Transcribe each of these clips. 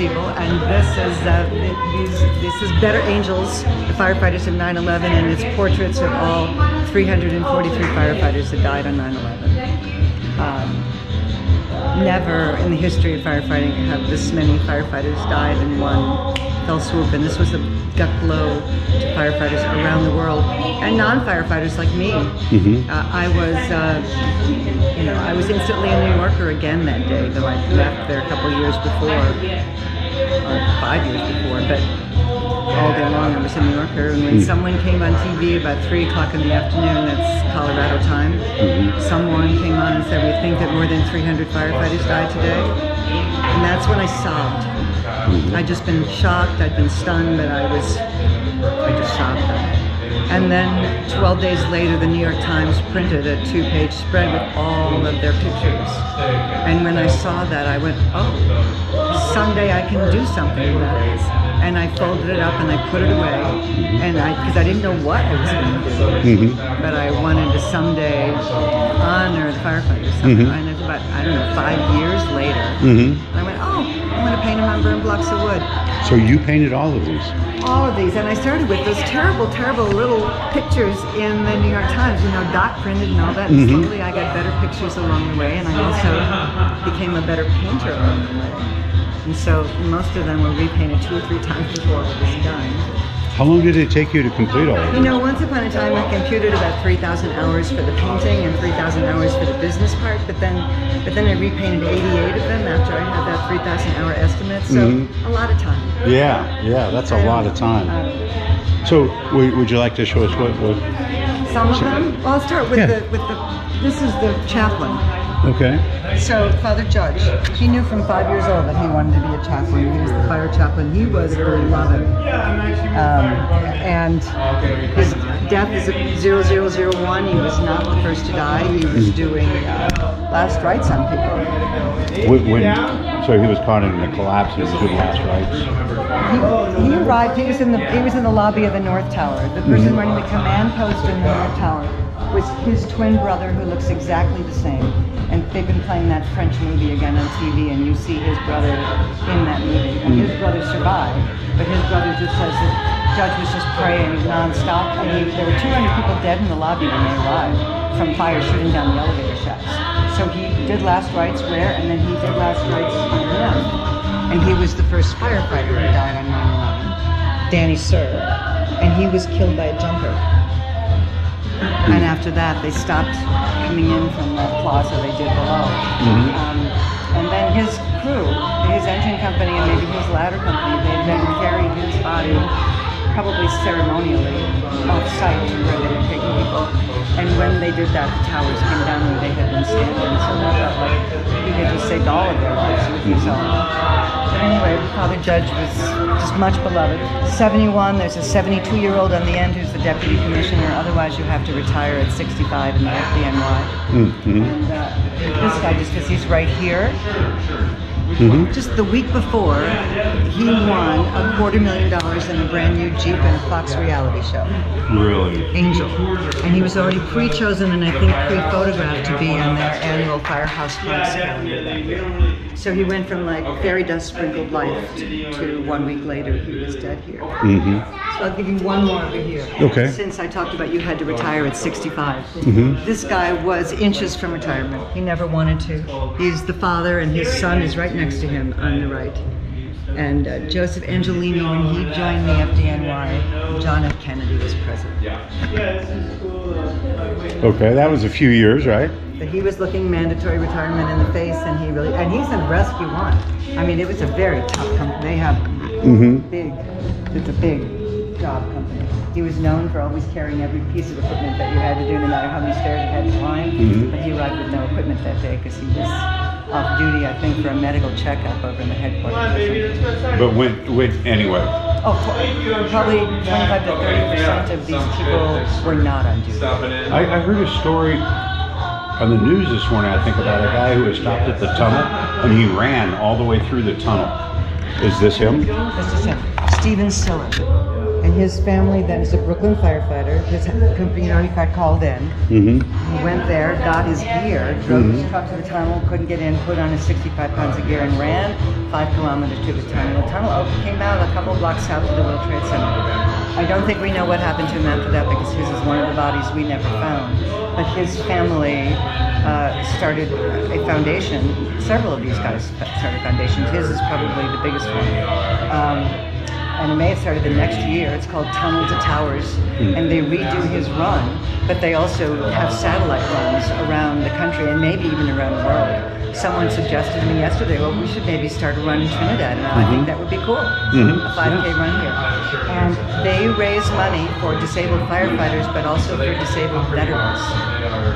Siebel, and this is uh, this is Better Angels, the firefighters of 9/11, and it's portraits of all 343 firefighters that died on 9/11. Um, never in the history of firefighting have this many firefighters died in one fell swoop, and this was a gut blow to firefighters around the world and non-firefighters like me. Mhm. Uh, I was, uh, you know, I was instantly a New Yorker again that day, though I left there a couple years before, or five years before, but all day long I was a New Yorker. And when Mm. someone came on TV about three o'clock in the afternoon, that's Colorado time, Mhm. someone came on and said, we think that more than 300 firefighters died today. And that's when I sobbed. Mhm. I'd just been shocked, I'd been stunned, but I was, I just sobbed. And then 12 days later, the New York Times printed a two page spread with all of their pictures. And when I saw that, I went, oh, someday I can do something about this. And I folded it up and I put it away. And I, because I didn't know what I was going to do Mhm. but I wanted to someday honor the firefighters. Mhm. And it's about, I don't know, five years later. I went, oh, I'm going to paint them on burned blocks of wood. So you painted all of these. All of these. And I started with those terrible, terrible little pictures in the New York Times, you know, dot printed and all that. And Mhm. slowly I got better pictures along the way, and I also became a better painter along the way. And so most of them were repainted two or three times before it was done. How long did it take you to complete all of You know, once upon a time I computed about 3,000 hours for the painting and 3,000 hours for the business part, but then but then I repainted 88 of them after I had that 3,000 hour estimate, so Mhm. a lot of time. Yeah, yeah, that's a lot of time. Uh, So would, would you like to show us what? what some of them, well, I'll start with Yeah. the, with the, this is the chaplain. Okay. So Father Judge, he knew from five years old that he wanted to be a chaplain. He was the fire chaplain. He was beloved. Um, and his death is at 0001. He was not the first to die. He was doing uh, last rites on people. When, when, so he was caught in the collapse and he was doing last rites. He, he arrived. He was in the he was in the lobby of the North Tower. The person running the command post in the North Tower was his twin brother, who looks exactly the same. And they've been playing that French movie again on TV, and you see his brother in that movie. And his mm. brother survived, but his brother just says that Judge was just praying nonstop. And he, there were 200 people dead in the lobby when they arrived from fire shooting down the elevator shafts. So he did last rites where, and then he did last rites on him. And he was the first firefighter who died on 9/11, Danny Suhr, and he was killed by a jumper. And after that, they stopped coming in from the plaza they did below. Mhm. Um, and then his crew, his engine company, and maybe his ladder company, probably ceremonially, off site where they were taking people. And when they did that, the towers came down where they had been standing. So they felt like he had just saved all of their lives with his own. But anyway, Father Judge was just much beloved. 71, there's a 72 year old on the end who's the deputy commissioner. Otherwise, you have to retire at 65 in the FDNY. Mm-hmm. And uh, this guy, just because he's right here, Mm-hmm. just the week before, he won a quarter million dollars in a brand new Jeep and a Fox reality show. Really? Angel. And he was already pre-chosen and I think pre-photographed to be on their annual Firehouse calendar. So he went from like fairy dust sprinkled life to, to one week later he was dead here. Mm-hmm. I'll give you one more over here. Okay. Since I talked about you had to retire at 65. Mhm. This guy was inches from retirement. He never wanted to. He's the father and his son is right next to him on the right. And uh, Joseph Angelini, when he joined the FDNY, John F. Kennedy was president. Okay, that was a few years, right? But he was looking mandatory retirement in the face, and he really, and he's in Rescue One. I mean, it was a very tough company. They have Mm-hmm. big, it's a big job company. He was known for always carrying every piece of equipment that you had to do, no matter how many stairs you had to climb. Mhm. But he arrived with no equipment that day because he was off duty, I think, for a medical checkup over in the headquarters. or something. But went, went anyway. Oh, pro- probably 25 to 30 percent of these people were not on duty. I, I heard a story on the news this morning, I think, about a guy who was stopped at the tunnel and he ran all the way through the tunnel. Is this him? This is him, Stephen Siller. And his family then is a Brooklyn firefighter. His company, you know, he got called in. Mm-hmm. He went there, got his gear, drove his truck to the tunnel, couldn't get in, put on his 65 pounds of gear, and ran five kilometers to the tunnel. The tunnel opened, came out a couple blocks south of the World Trade Center. I don't think we know what happened to him after that because his is one of the bodies we never found. But his family uh, started a foundation. Several of these guys started foundations. His is probably the biggest one. Um, and may have started the next year. It's called Tunnel to Towers, hmm. and they redo his run, but they also have satellite runs around the country and maybe even around the world. Someone suggested to me yesterday, well, we should maybe start a run in Trinidad, and I think mm-hmm. that would be cool, mm-hmm. a 5K run here. And they raise money for disabled firefighters, but also for disabled veterans.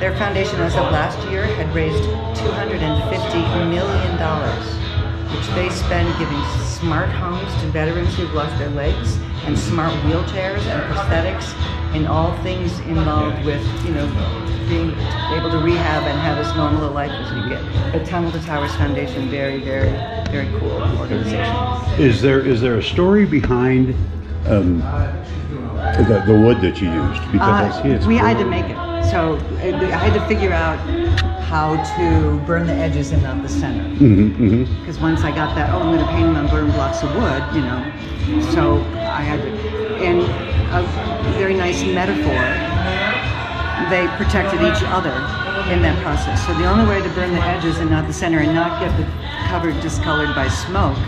Their foundation, as of last year, had raised $250 million which they spend giving smart homes to veterans who've lost their legs and smart wheelchairs and prosthetics and all things involved with, you know, being able to rehab and have as normal a life as you get. The Tunnel to Towers Foundation, very, very, very cool organization. Is there is there a story behind um, the, the wood that you used? Because I see it's Uh, we had to make it. So uh, I had to figure out how to burn the edges and not the center. Mhm, mhm. because once I got that, oh, I'm going to paint them on burned blocks of wood, you know. So I had to, in a very nice metaphor, they protected each other in that process. So the only way to burn the edges and not the center and not get the cover discolored by smoke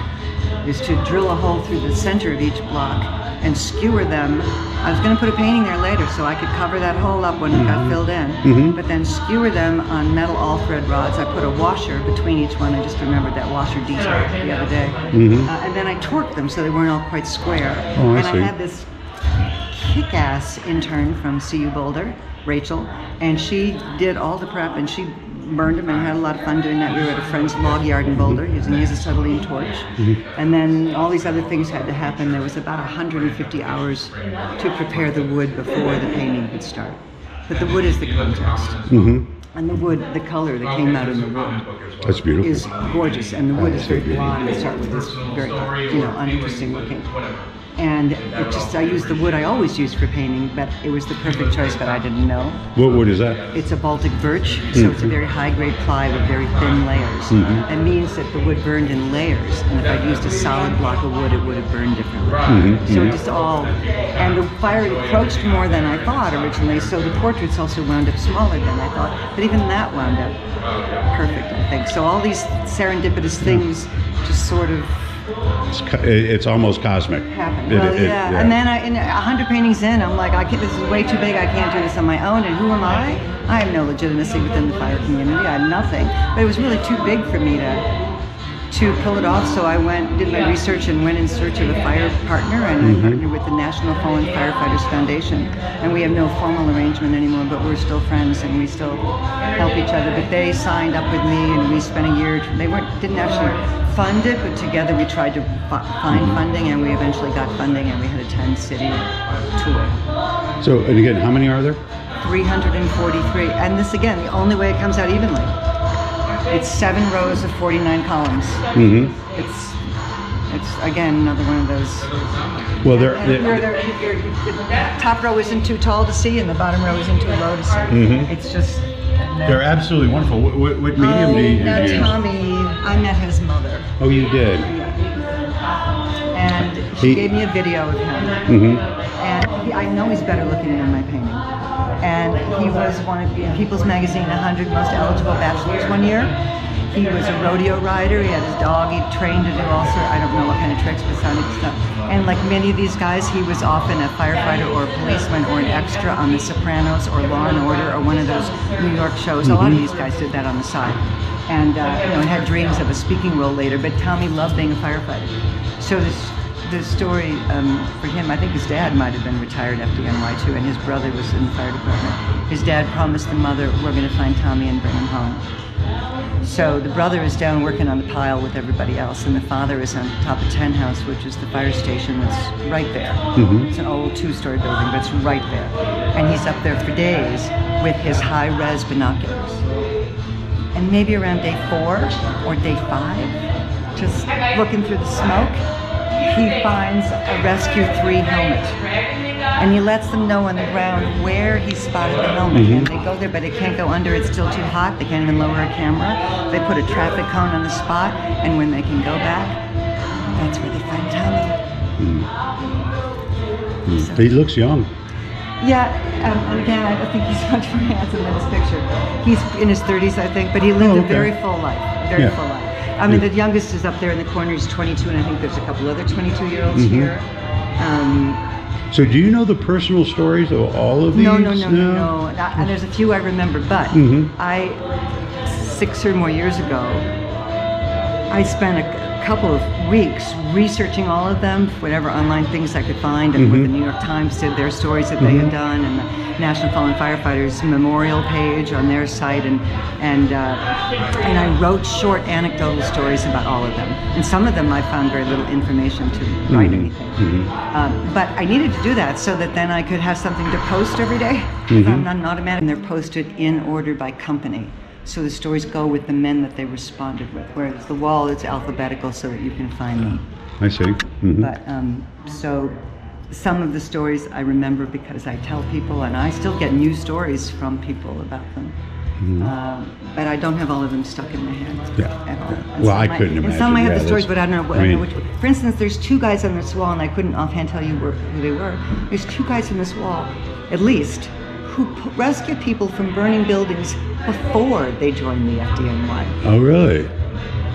is to drill a hole through the center of each block and skewer them. I was going to put a painting there later so I could cover that hole up when it got mm-hmm. filled in, mm-hmm. but then skewer them on metal all thread rods. I put a washer between each one. I just remembered that washer detail the other day. Mm-hmm. Uh, and then I torqued them so they weren't all quite square. Oh, I and see. I had this kick-ass intern from CU Boulder, Rachel, and she did all the prep and she burned them and had a lot of fun doing that. We were at a friend's log yard in Boulder using his acetylene torch. Mm-hmm. And then all these other things had to happen. There was about 150 hours to prepare the wood before the painting could start. But the wood is the context. Mm-hmm. And the wood, the color that came out in the wood That's beautiful. is gorgeous, and the wood is very blonde to start with. It's very, you know, uninteresting looking. And it just, I used the wood I always use for painting, but it was the perfect choice, but I didn't know. what wood is that? It's a Baltic birch, so it's a mm-hmm. very high grade ply with very thin layers. Mm-hmm. That means that the wood burned in layers, and if I'd used a solid block of wood, it would have burned differently. Mm-hmm. So it just all, and the fire approached more than I thought originally, so the portraits also wound up smaller than I thought, but even that wound up perfect, I think. So all these serendipitous mm. things just sort of It's, it's almost cosmic. happened. It- well, it- yeah. and then I, in hundred paintings in, I'm like, I can't, this is way too big. I can't do this on my own. And who am I? I have no legitimacy within the fire community. I have nothing. But it was really too big for me to to pull it off. So I went, did my research, and went in search of a fire partner, and I mm-hmm. partnered with the National Fallen Firefighters Foundation. And we have no formal arrangement anymore, but we're still friends, and we still help each other. But they signed up with me, and we spent a year. They weren't didn't actually fund it, but together we tried to fi- find mm-hmm. funding, and we eventually got funding, and we had a 10 city tour. So, and again, how many are there? 343. And this again, the only way it comes out evenly. It's seven rows of 49 columns. Mm-hmm. It's it's again another one of those. Well, they're, they're they're- you're- the top row isn't too tall to see, and the bottom row isn't too low to see. It's just. they're absolutely wonderful. What, what, what medium do you Oh, use? Tommy, I met his mother, Oh, you did. and she He- gave me a video of him. Mm-hmm. and he, I know he's better looking than my painting. And he was one of People's Magazine 100 most eligible bachelors one year. He was a rodeo rider. He had his dog. He trained to do all sorts. I don't know what kind of tricks, but sounded stuff. And like many of these guys, he was often a firefighter or a policeman or an extra on The Sopranos or Law and Order or one of those New York shows. A lot of these guys did that on the side, and uh, you know, had dreams of a speaking role later. But Tommy loved being a firefighter. So this the story um, for him, I think his dad might have been retired FDNY too, and his brother was in the fire department. His dad promised the mother, "We're going to find Tommy and bring him home." So the brother is down working on the pile with everybody else, and the father is on top of Ten House, which is the fire station that's right there. It's an old two-story building, but it's right there. And he's up there for days with his high-res binoculars. And maybe around day four or day five, just looking through the smoke, he finds a Rescue 3 helmet. And he lets them know on the ground where he spotted the helmet. Mm-hmm. And they go there, but it can't go under. It's still too hot. They can't even lower a camera. They put a traffic cone on the spot. And when they can go back, that's where they find Tommy. Hmm. Hmm. He looks young. Yeah, um, and again, I don't think he's much more handsome than his picture. He's in his 30s, I think, but he lived Oh, a very full life. a Very Yeah. full life. I mean, the youngest is up there in the corner. He's 22, and I think there's a couple other 22 year olds Mm-hmm. here. Um, So, do you know the personal stories of all of these? no, no, no, no, no. And there's a few I remember, but Mhm. I, six or more years ago, I spent a couple of weeks researching all of them, whatever online things I could find, and what the mm-hmm. New York Times did, their stories that they had mm-hmm. done, and the National Fallen Firefighters Memorial page on their site, and and uh, and I wrote short anecdotal stories about all of them. And some of them I found very little information to write mm-hmm. anything. Um, but I needed to do that so that then I could have something to post every day. I'm not an automatic, and they're posted in order by company. So the stories go with the men that they responded with, whereas the wall is alphabetical so that you can find them. I see. hmm But um, so some of the stories I remember because I tell people, and I still get new stories from people about them. Um, but I don't have all of them stuck in my head Mm-hmm. Yeah. at all. Well, I might- couldn't And some. I have Yeah, the stories, but I don't know, what, I I know. For instance, there's two guys on this wall, and I couldn't offhand tell you where, who they were. There's two guys on this wall, at least, who p- rescue people from burning buildings before they join the FDNY. Oh, really?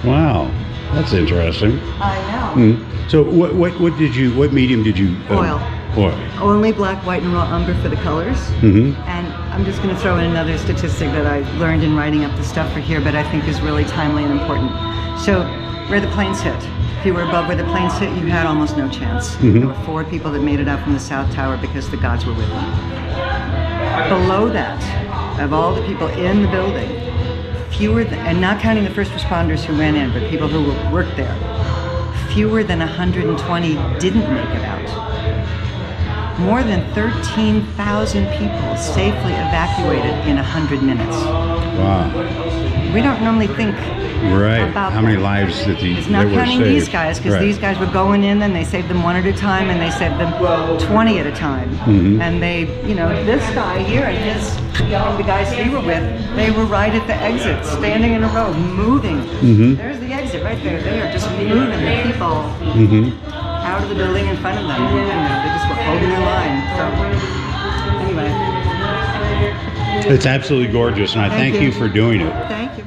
Wow, that's interesting. I know. Mm. So, what, what, what did you? What medium did you? uh, Oil. Oil. Only black, white, and raw umber for the colors. hmm And I'm just going to throw in another statistic that I learned in writing up the stuff for here, but I think is really timely and important. So, where the planes hit, if you were above where the planes hit, you had almost no chance. There were four people that made it up from the South Tower because the gods were with them. Below that, of all the people in the building, fewer than, and not counting the first responders who ran in, but people who worked there, fewer than 120 didn't make it out. More than 13,000 people safely evacuated in 100 minutes. Wow. We don't normally think Right. about How many that. lives the It's not that counting these guys because Right. these guys were going in and they saved them one at a time and they saved them 20 at a time. Mm-hmm. And they, you know, this guy here and his, the guys he were with, they were right at the exit, standing in a row, moving. Mm-hmm. There's the exit right there. They are just moving the people hmm out of the building in front of them. You know, they just were holding their line. So, anyway, It's absolutely gorgeous, and I Thank thank, you. you. for doing it. thank you.